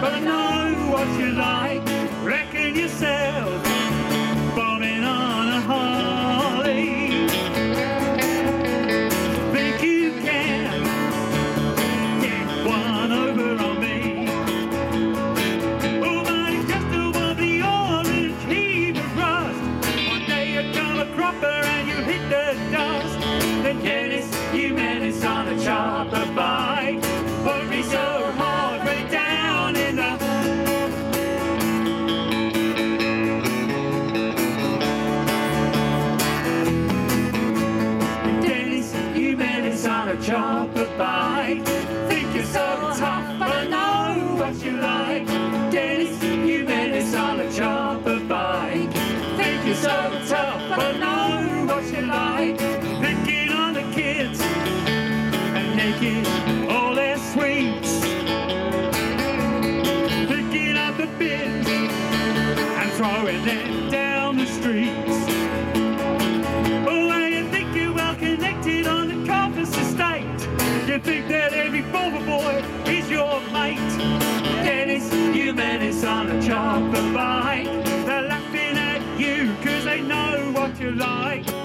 but I know what you like. Reckon yourself bombing on a. Think you can get one over on me? Oh, just orange. One day you and you hit the dust. Then you menace on a chopper bike. You're so tough, but know what you like. Picking on the kids and naked all their sweets. Picking up the bins and throwing them down the streets. Oh, and you think you're well connected on the Coppice estate. You think that every Boulder boy is your mate. Dennis, you menace on a chopper bike. You like.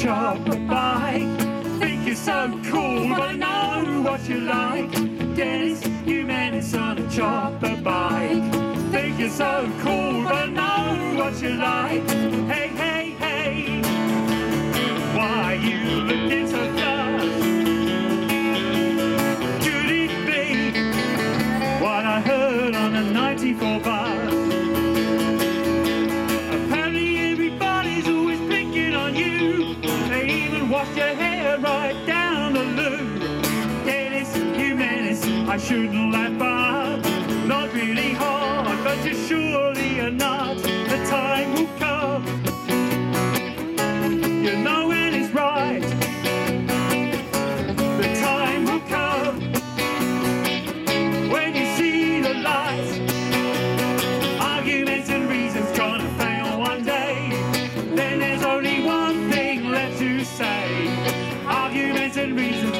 Chopper bike. Think you're so cool, but I know what you like. Dennis, you menace on a chopper bike. Think you're so cool, but I know what you like. Hey, hey, hey, why you looking so shouldn't laugh, Bob. Not really hard, but you surely are not. The time will come. You know when it's right. The time will come when you see the light. Arguments and reasons gonna fail one day. Then there's only one thing left to say. Arguments and reasons.